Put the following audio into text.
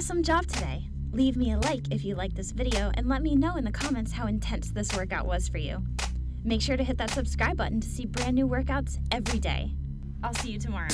awesome job today. Leave me a like if you like this video and let me know in the comments how intense this workout was for you. Make sure to hit that subscribe button to see brand new workouts every day. I'll see you tomorrow.